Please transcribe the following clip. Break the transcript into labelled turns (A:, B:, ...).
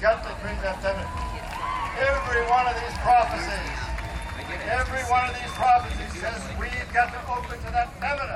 A: got to bring that me. Every one of these prophecies, every one of these prophecies says we've got to open to that heaven.